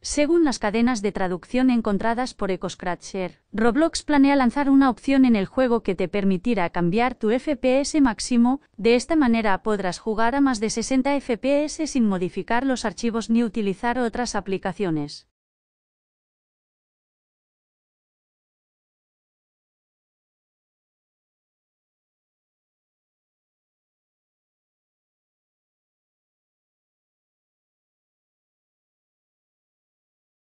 Según las cadenas de traducción encontradas por EcoScratcher, Roblox planea lanzar una opción en el juego que te permitirá cambiar tu FPS máximo, de esta manera podrás jugar a más de 60 FPS sin modificar los archivos ni utilizar otras aplicaciones.